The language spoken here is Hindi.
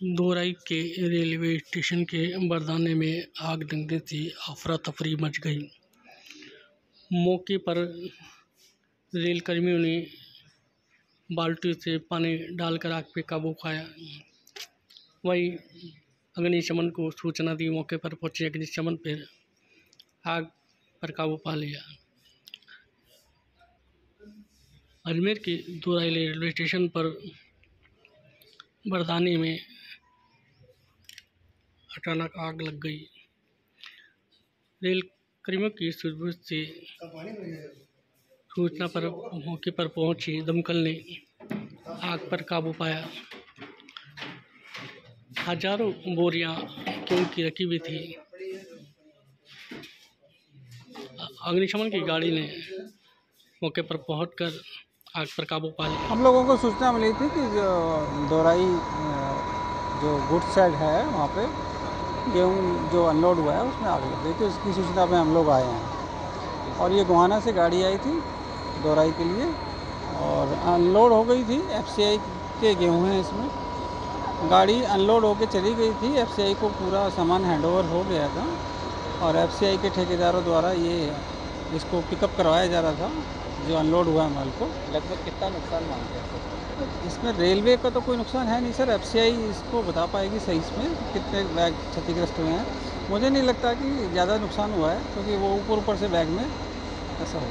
दोराई के रेलवे स्टेशन के बरदाने में आग लगने से अफरा तफरी मच गई। मौके पर रेल कर्मियों ने बाल्टी से पानी डालकर आग पे काबू पाया। वहीं अग्निशमन को सूचना दी, मौके पर पहुँचे अग्निशमन पर आग पर काबू पा लिया। अजमेर के दोराई रेलवे स्टेशन पर बरदाने में अचानक आग लग गई। रेल कर्मियों की सूझबूझ से सूचना पर मौके पर पहुँची दमकल ने आग पर काबू पाया। हज़ारों बोरियाँ क्यों की रखी हुई थी। अग्निशमन की गाड़ी ने मौके पर पहुंचकर आग पर काबू पा लिया। हम लोगों को सूचना मिली थी कि जो दोराई जो गुड साइड है वहाँ पे गेहूँ जो अनलोड हुआ है, उसमें आग लग गई थी उसकी सूचना पे हम लोग आए हैं। और ये गोहाना से गाड़ी आई थी दोराई के लिए और अनलोड हो गई थी एफसीआई के गेहूँ हैं इसमें। गाड़ी अनलोड होकर चली गई थी। एफसीआई को पूरा सामान हैंडओवर हो गया था और एफसीआई के ठेकेदारों द्वारा ये इसको पिकअप करवाया जा रहा था। जो अनलोड हुआ है माल को, लगभग कितना नुकसान मानते हैं? इसमें रेलवे का तो कोई नुकसान है नहीं सर एफसीआई इसको बता पाएगी सही इसमें, कितने बैग क्षतिग्रस्त हुए हैं। मुझे नहीं लगता कि ज़्यादा नुकसान हुआ है, क्योंकि वो ऊपर ऊपर से बैग में ऐसा हो